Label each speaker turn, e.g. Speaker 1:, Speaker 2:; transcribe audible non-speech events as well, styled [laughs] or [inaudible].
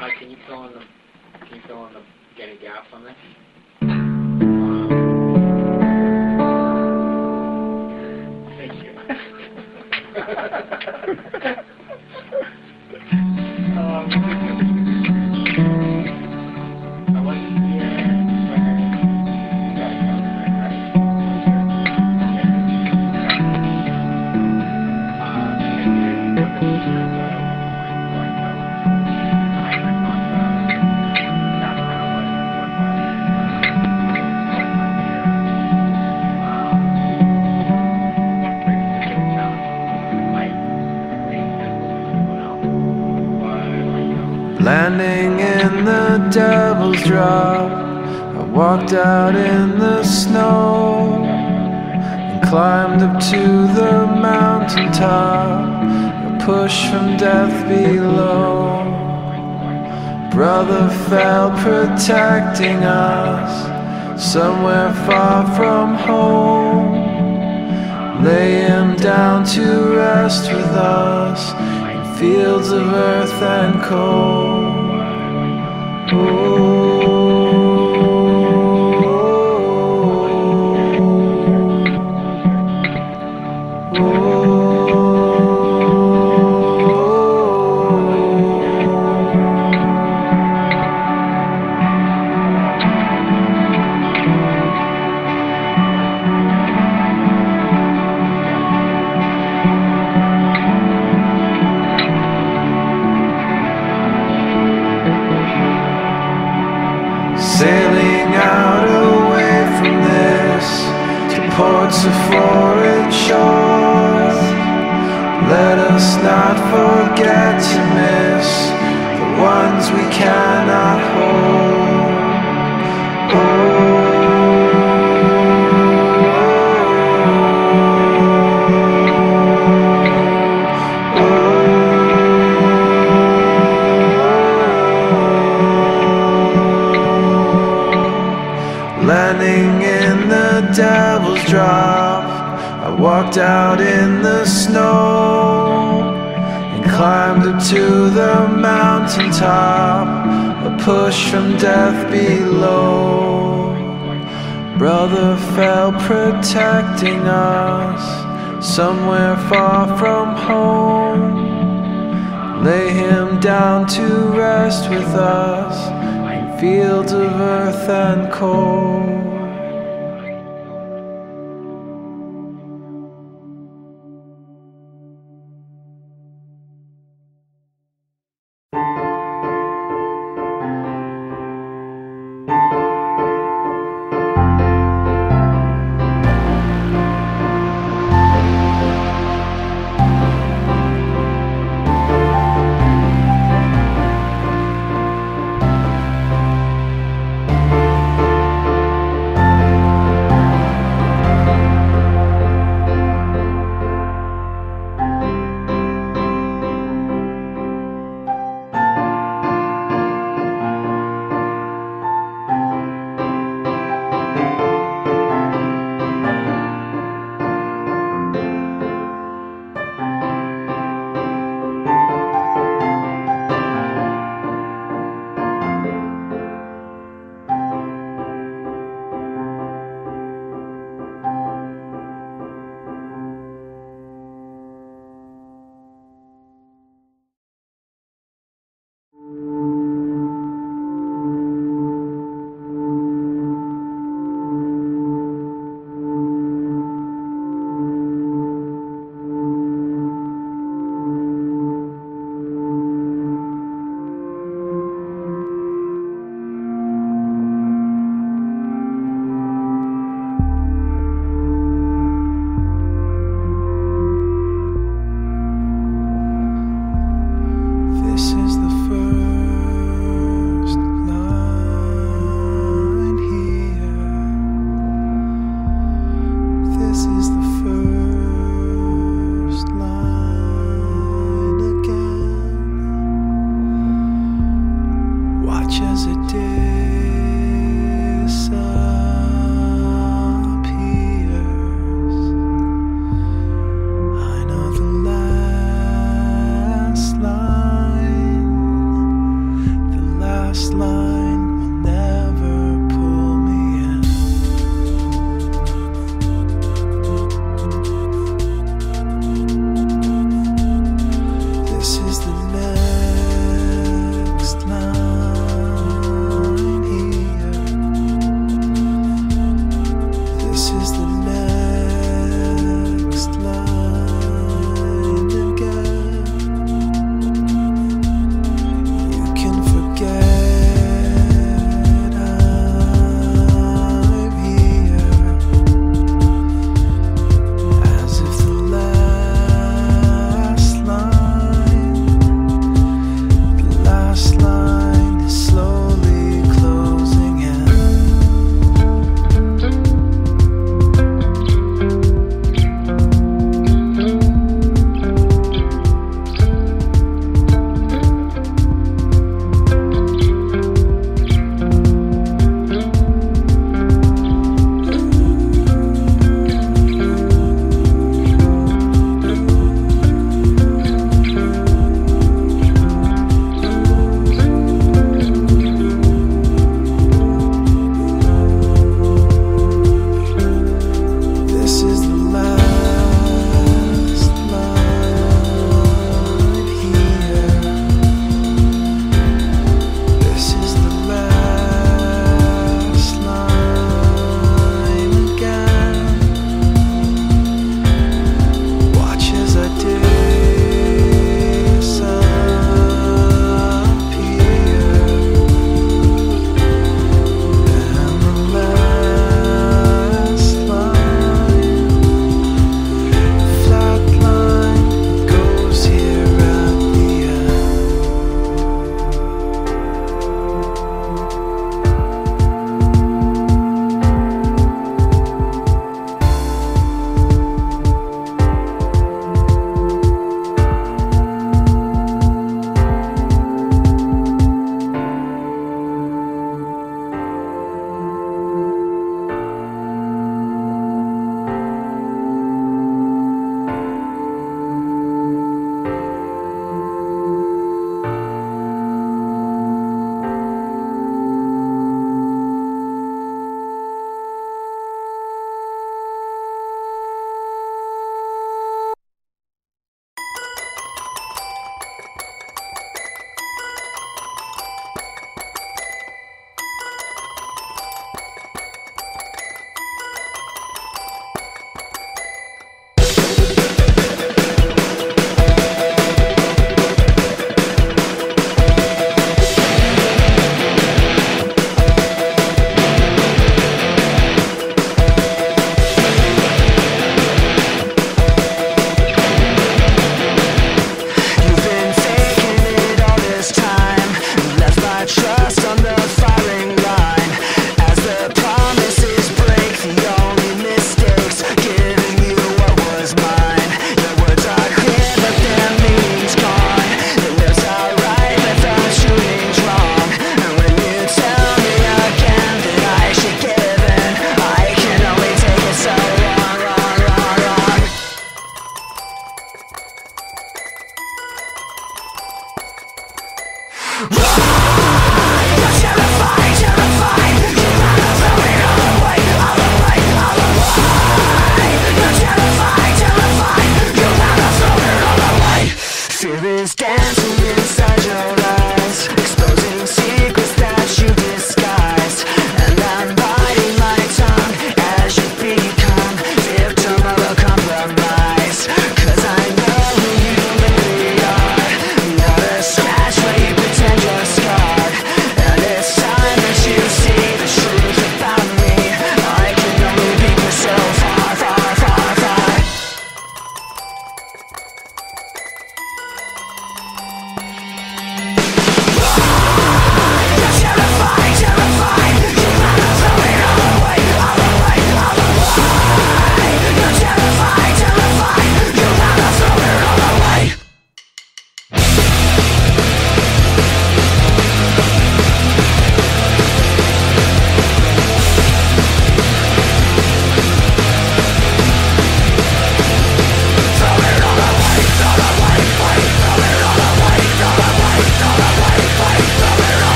Speaker 1: Uh, can you fill in the, can you fill in the, get a gas on this? Thank you. I [laughs]
Speaker 2: Landing in the devil's drop, I walked out in the snow and climbed up to the mountain top, a push from death below. Brother fell protecting us somewhere far from home. Lay him down to rest with us fields of earth and coal. Us not forget to miss the ones we cannot hold. Landing in the devil's drop, I walked out in the snow climbed up to the mountaintop a push from death below. Brother fell protecting us somewhere far from home. Lay him down to rest with us in fields of earth and coal.